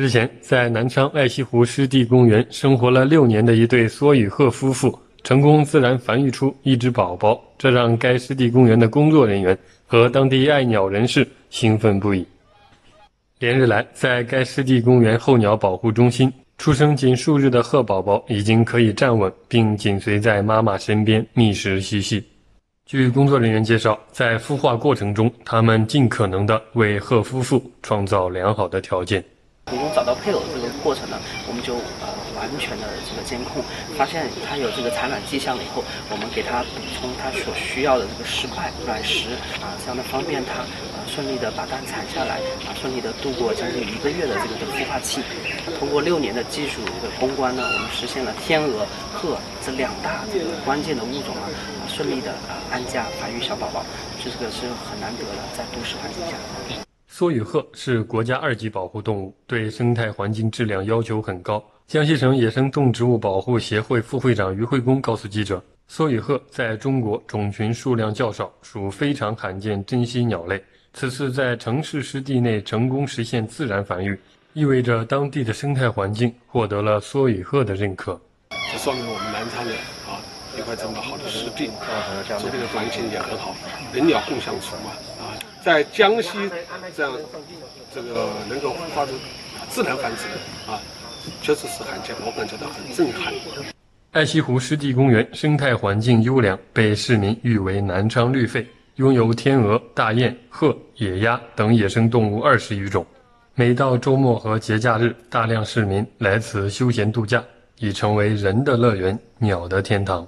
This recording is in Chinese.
日前，在南昌爱溪湖湿地公园生活了六年的一对梭羽鹤夫妇，成功自然繁育出一只宝宝，这让该湿地公园的工作人员和当地爱鸟人士兴奋不已。连日来，在该湿地公园候鸟保护中心，出生仅数日的鹤宝宝已经可以站稳，并紧随在妈妈身边觅食嬉戏。据工作人员介绍，在孵化过程中，他们尽可能的为鹤夫妇创造良好的条件。成功找到配偶这个过程呢，我们就呃完全的这个监控，发现它有这个产卵迹象了以后，我们给它补充它所需要的这个石块、卵石啊，这样的方便它呃顺利的把蛋产下来啊，顺利的度过将近一个月的这个的孵化期。通过六年的技术的攻关呢，我们实现了天鹅、鹤这两大这个关键的物种啊，顺利的啊安家繁育小宝宝，这个是很难得的，在都市环境下。梭羽鹤是国家二级保护动物，对生态环境质量要求很高。江西省野生动植物保护协会副会长于慧公告诉记者，梭羽鹤在中国种群数量较少，属非常罕见珍稀鸟类。此次在城市湿地内成功实现自然繁育，意味着当地的生态环境获得了梭羽鹤的认可。这说明我们南昌的啊一块这么好的湿地，这边的环境也很好，人鸟共相处嘛啊。在江西这样这个能够发生自然繁殖的啊，确实是罕见，我感觉到很震撼。爱溪湖湿地公园生态环境优良，被市民誉为南昌绿肺，拥有天鹅、大雁、鹤、野鸭等野生动物二十余种。每到周末和节假日，大量市民来此休闲度假，已成为人的乐园、鸟的天堂。